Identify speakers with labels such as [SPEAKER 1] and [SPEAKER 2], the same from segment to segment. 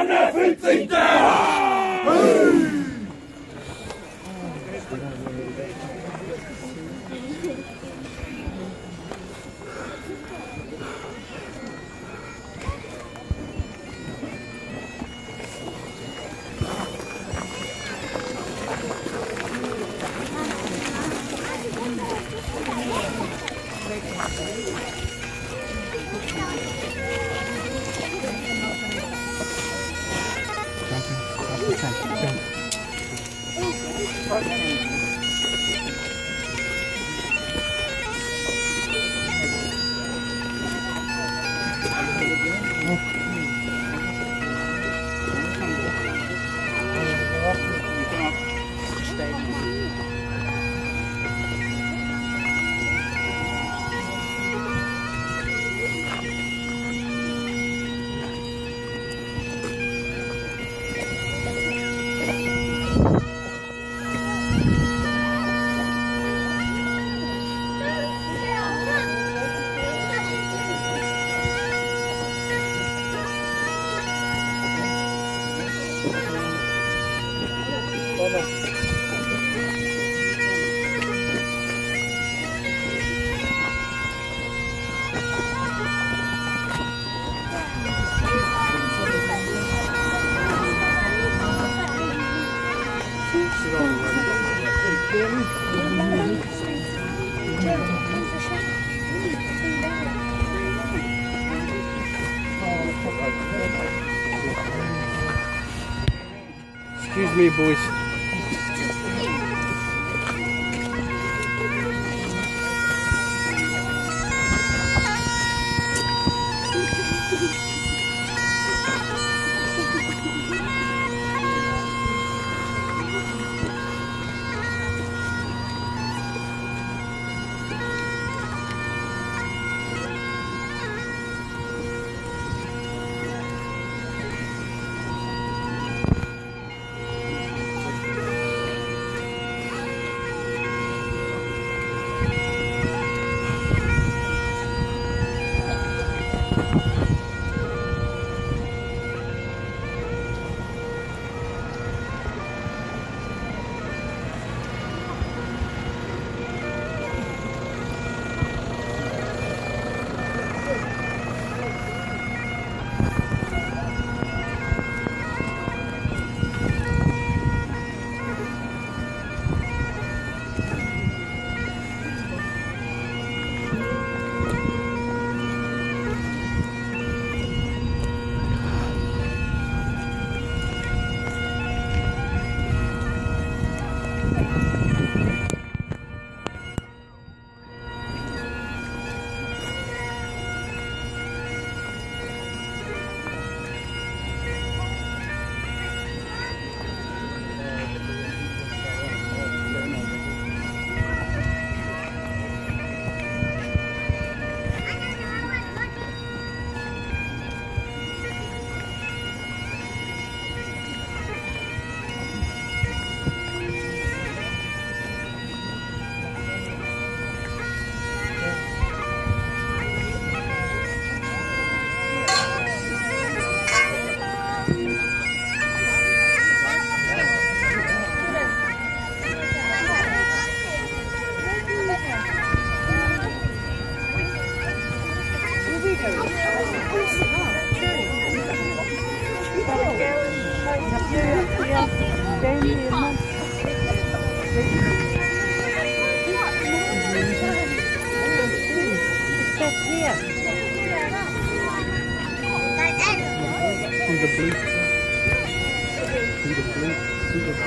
[SPEAKER 1] Sonne fühlt sich! Thank you. Excuse me, boys. Bye. See the blue. See the blue. See the blue. See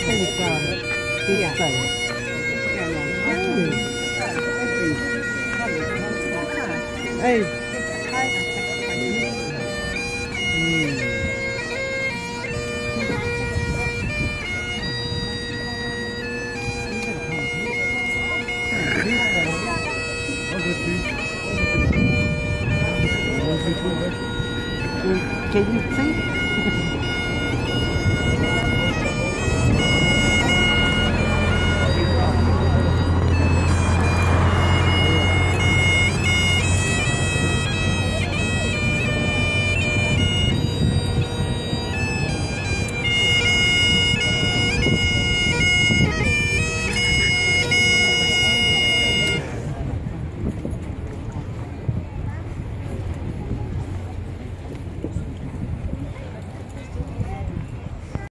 [SPEAKER 1] the blue. Hey. Can you see?